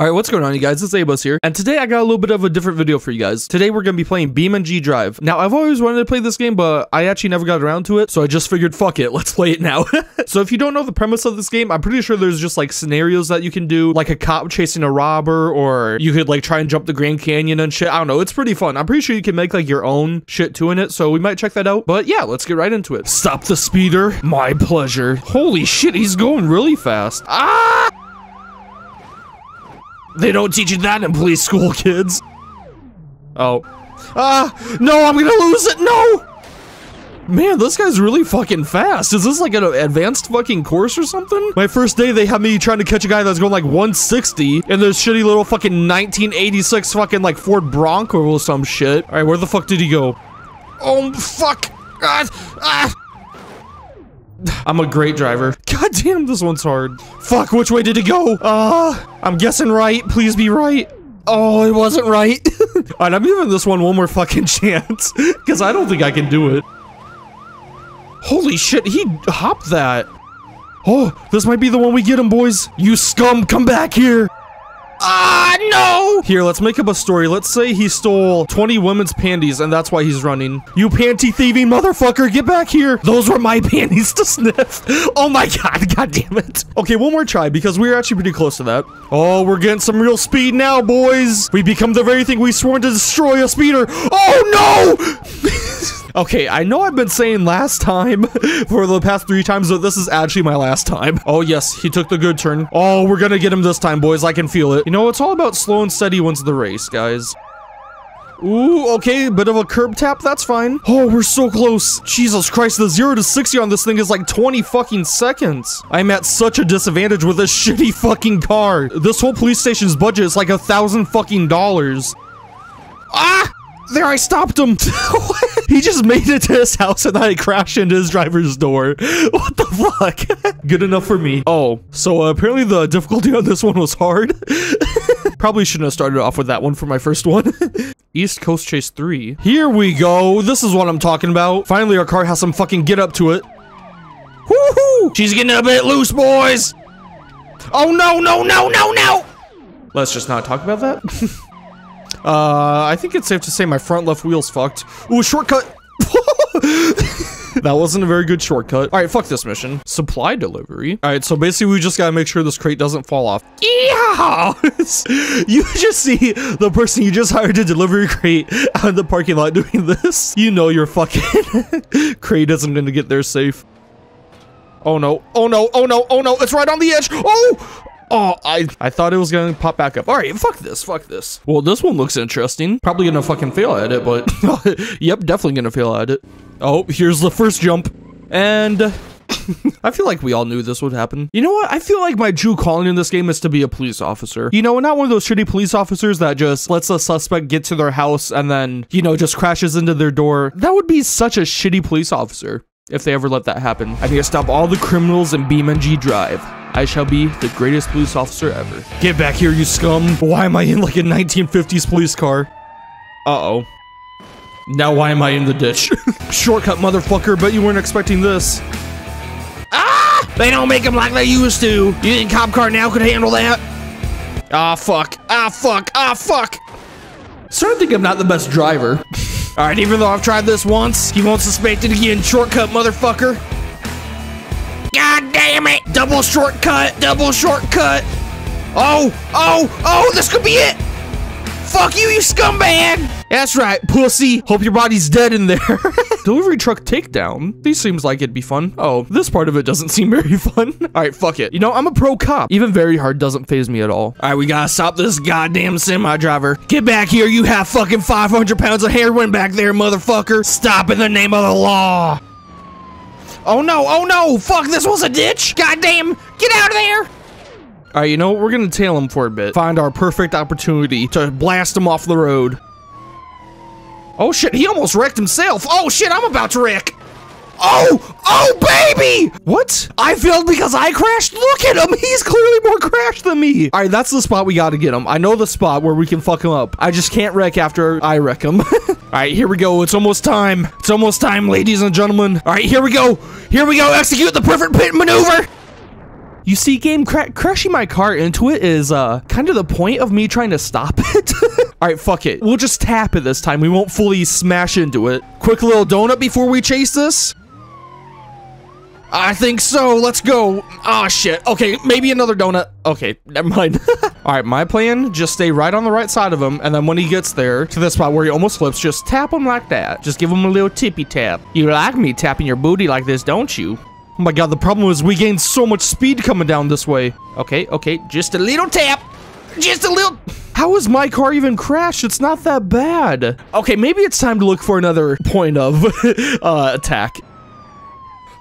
Alright, what's going on you guys? It's Abuzz here, and today I got a little bit of a different video for you guys. Today we're going to be playing BeamNG Drive. Now, I've always wanted to play this game, but I actually never got around to it, so I just figured, fuck it, let's play it now. so if you don't know the premise of this game, I'm pretty sure there's just like scenarios that you can do, like a cop chasing a robber, or you could like try and jump the Grand Canyon and shit. I don't know, it's pretty fun. I'm pretty sure you can make like your own shit too in it, so we might check that out. But yeah, let's get right into it. Stop the speeder. My pleasure. Holy shit, he's going really fast. Ah! They don't teach you that in police school, kids. Oh. Ah! No, I'm gonna lose it! No! Man, this guy's really fucking fast. Is this like an advanced fucking course or something? My first day, they had me trying to catch a guy that's going like 160 in this shitty little fucking 1986 fucking like Ford Bronco or some shit. All right, where the fuck did he go? Oh, fuck! Ah! Ah! I'm a great driver. God damn, this one's hard. Fuck, which way did it go? Uh, I'm guessing right. Please be right. Oh, it wasn't right. Alright, I'm giving this one one more fucking chance. Because I don't think I can do it. Holy shit, he hopped that. Oh, this might be the one we get him, boys. You scum, come back here. Ah, no! Here, let's make up a story. Let's say he stole 20 women's panties and that's why he's running. You panty thieving motherfucker, get back here! Those were my panties to sniff. Oh my god, god damn it. Okay, one more try because we are actually pretty close to that. Oh, we're getting some real speed now, boys. We become the very thing we sworn to destroy a speeder. Oh no! Okay, I know I've been saying last time for the past three times, but this is actually my last time. Oh, yes, he took the good turn. Oh, we're gonna get him this time, boys. I can feel it. You know, it's all about slow and steady wins the race, guys. Ooh, okay, bit of a curb tap, that's fine. Oh, we're so close. Jesus Christ, the 0 to 60 on this thing is like 20 fucking seconds. I'm at such a disadvantage with this shitty fucking car. This whole police station's budget is like a thousand fucking dollars. Ah! There, I stopped him. he just made it to his house and then I crashed into his driver's door. What the fuck? Good enough for me. Oh, so uh, apparently the difficulty on this one was hard. Probably shouldn't have started off with that one for my first one. East Coast Chase 3. Here we go. This is what I'm talking about. Finally, our car has some fucking get up to it. Woohoo! She's getting a bit loose, boys. Oh, no, no, no, no, no. Let's just not talk about that. Uh, I think it's safe to say my front left wheel's fucked. Ooh, shortcut! that wasn't a very good shortcut. All right, fuck this mission. Supply delivery. All right, so basically we just gotta make sure this crate doesn't fall off. Yeah! you just see the person you just hired to deliver your crate out in the parking lot doing this. You know your fucking crate isn't gonna get there safe. Oh no, oh no, oh no, oh no, it's right on the edge. Oh! Oh, I, I thought it was gonna pop back up. All right, fuck this, fuck this. Well, this one looks interesting. Probably gonna fucking fail at it, but yep, definitely gonna fail at it. Oh, here's the first jump. And I feel like we all knew this would happen. You know what? I feel like my true calling in this game is to be a police officer. You know, not one of those shitty police officers that just lets a suspect get to their house and then, you know, just crashes into their door. That would be such a shitty police officer if they ever let that happen. I need to stop all the criminals in BeamNG Drive. I shall be the greatest police officer ever. Get back here, you scum. Why am I in like a 1950s police car? Uh-oh. Now why am I in the ditch? Shortcut, motherfucker, but you weren't expecting this. Ah! They don't make them like they used to. You think cop car now could handle that? Ah, fuck. Ah, fuck. Ah, fuck. Starting to think I'm not the best driver. All right, even though I've tried this once, he won't suspect it again. Shortcut, motherfucker. God damn it! Double shortcut! Double shortcut! Oh! Oh! Oh! This could be it! Fuck you, you scumbag! That's right, pussy. Hope your body's dead in there. Delivery truck takedown. This seems like it'd be fun. Oh, this part of it doesn't seem very fun. all right, fuck it. You know, I'm a pro cop. Even very hard doesn't phase me at all. All right, we gotta stop this goddamn semi driver. Get back here, you have fucking 500 pounds of heroin back there, motherfucker. Stop in the name of the law. Oh no, oh no, fuck, this was a ditch. Goddamn, get out of there. All right, you know what? We're gonna tail him for a bit. Find our perfect opportunity to blast him off the road. Oh shit, he almost wrecked himself. Oh shit, I'm about to wreck. Oh, oh baby! What? I failed because I crashed? Look at him, he's clearly more crashed than me. All right, that's the spot we gotta get him. I know the spot where we can fuck him up. I just can't wreck after I wreck him. All right, here we go. It's almost time. It's almost time, ladies and gentlemen. All right, here we go. Here we go. Execute the perfect pit maneuver. You see, game cra crashing my car into it is uh kind of the point of me trying to stop it. All right, fuck it. We'll just tap it this time. We won't fully smash into it. Quick little donut before we chase this. I think so. Let's go. Oh, shit. Okay, maybe another donut. Okay, never mind. All right, my plan, just stay right on the right side of him, and then when he gets there to the spot where he almost flips, just tap him like that. Just give him a little tippy tap. You like me tapping your booty like this, don't you? Oh my god, the problem is we gained so much speed coming down this way. Okay, okay, just a little tap. Just a little... How is my car even crashed? It's not that bad. Okay, maybe it's time to look for another point of uh, attack.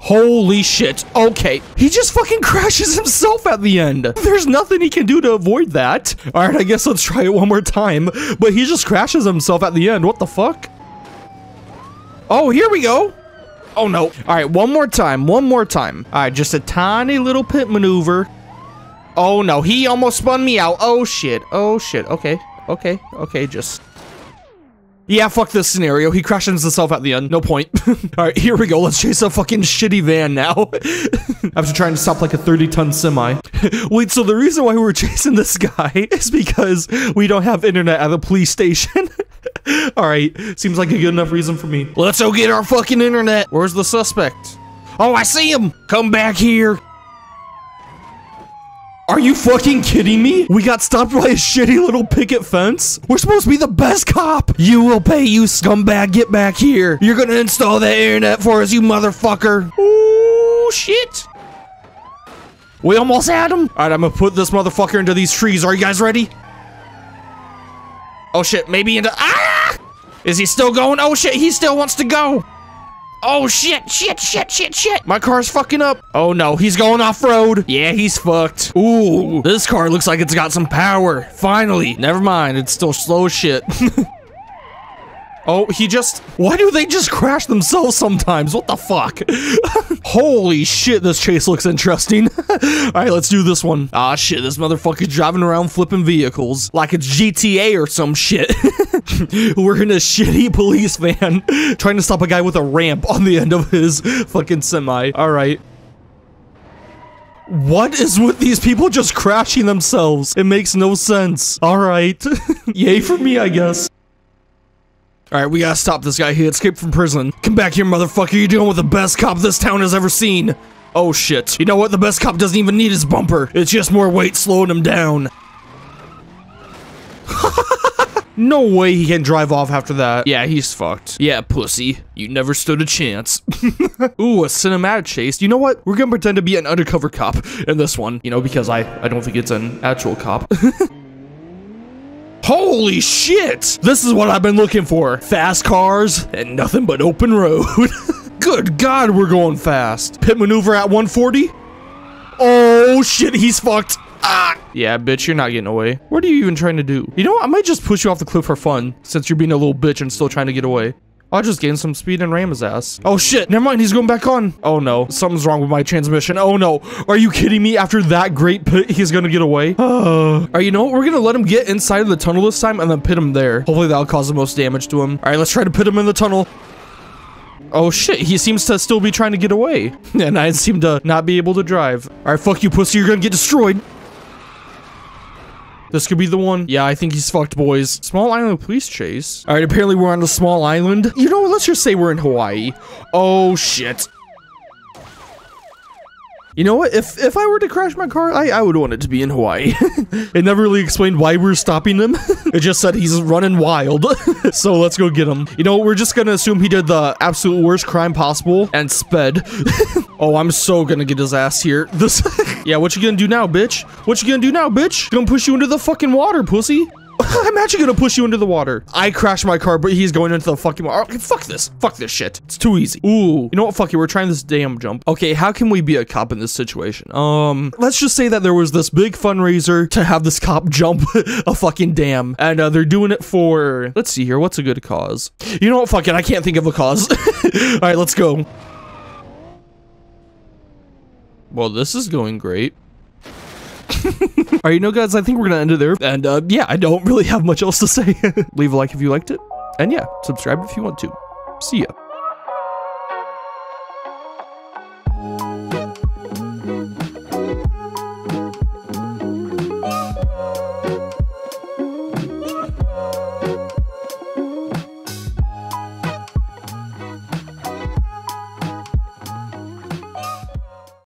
Holy shit. Okay. He just fucking crashes himself at the end. There's nothing he can do to avoid that. All right, I guess let's try it one more time. But he just crashes himself at the end. What the fuck? Oh, here we go. Oh, no. All right, one more time. One more time. All right, just a tiny little pit maneuver. Oh, no. He almost spun me out. Oh, shit. Oh, shit. Okay. Okay. Okay, just... Yeah, fuck this scenario. He crashes himself at the end. No point. All right, here we go. Let's chase a fucking shitty van now. After trying to stop like a 30 ton semi. Wait, so the reason why we're chasing this guy is because we don't have internet at the police station. All right, seems like a good enough reason for me. Let's go get our fucking internet. Where's the suspect? Oh, I see him. Come back here. Are you fucking kidding me? We got stopped by a shitty little picket fence? We're supposed to be the best cop. You will pay, you scumbag. Get back here. You're gonna install that internet for us, you motherfucker. Oh, shit. We almost had him. All right, I'm gonna put this motherfucker into these trees. Are you guys ready? Oh, shit. Maybe into... Ah! Is he still going? Oh, shit. He still wants to go. Oh shit, shit, shit, shit, shit. My car's fucking up. Oh no, he's going off-road. Yeah, he's fucked. Ooh, this car looks like it's got some power. Finally. Never mind, it's still slow as shit. Oh, he just... Why do they just crash themselves sometimes? What the fuck? Holy shit, this chase looks interesting. All right, let's do this one. Ah, shit, this motherfucker's driving around flipping vehicles like it's GTA or some shit. We're in a shitty police van trying to stop a guy with a ramp on the end of his fucking semi. All right. What is with these people just crashing themselves? It makes no sense. All right. Yay for me, I guess. All right, we gotta stop this guy. He escaped from prison. Come back here, motherfucker. You're dealing with the best cop this town has ever seen. Oh, shit. You know what? The best cop doesn't even need his bumper. It's just more weight slowing him down. No way he can drive off after that. Yeah, he's fucked. Yeah, pussy. You never stood a chance. Ooh, a cinematic chase. You know what? We're gonna pretend to be an undercover cop in this one. You know, because I, I don't think it's an actual cop. Holy shit! This is what I've been looking for. Fast cars and nothing but open road. Good God, we're going fast. Pit maneuver at 140? Oh shit, he's fucked. Ah! Yeah, bitch, you're not getting away. What are you even trying to do? You know what? I might just push you off the cliff for fun, since you're being a little bitch and still trying to get away. I'll just gain some speed and ram his ass. Oh shit, never mind, he's going back on. Oh no, something's wrong with my transmission. Oh no, are you kidding me? After that great pit, he's gonna get away? Uh, Alright, you know what? We're gonna let him get inside of the tunnel this time and then pit him there. Hopefully that'll cause the most damage to him. Alright, let's try to pit him in the tunnel. Oh shit, he seems to still be trying to get away. And I seem to not be able to drive. Alright, fuck you, pussy, you're gonna get destroyed. This could be the one. Yeah, I think he's fucked, boys. Small island police chase. All right, apparently we're on a small island. You know, let's just say we're in Hawaii. Oh, shit. You know what? If if I were to crash my car, I, I would want it to be in Hawaii. it never really explained why we're stopping him. it just said he's running wild. so let's go get him. You know, we're just gonna assume he did the absolute worst crime possible and sped. oh, I'm so gonna get his ass here. This Yeah, what you gonna do now, bitch? What you gonna do now, bitch? Gonna push you into the fucking water, pussy. I'm actually gonna push you into the water. I crashed my car, but he's going into the fucking water. Okay, fuck this. Fuck this shit. It's too easy. Ooh. You know what? Fuck it. We're trying this damn jump. Okay, how can we be a cop in this situation? Um, let's just say that there was this big fundraiser to have this cop jump a fucking dam. And uh, they're doing it for, let's see here. What's a good cause? You know what? Fuck it. I can't think of a cause. All right, let's go. Well, this is going great. All right, you know, guys, I think we're gonna end it there. And uh, yeah, I don't really have much else to say. Leave a like if you liked it. And yeah, subscribe if you want to. See ya.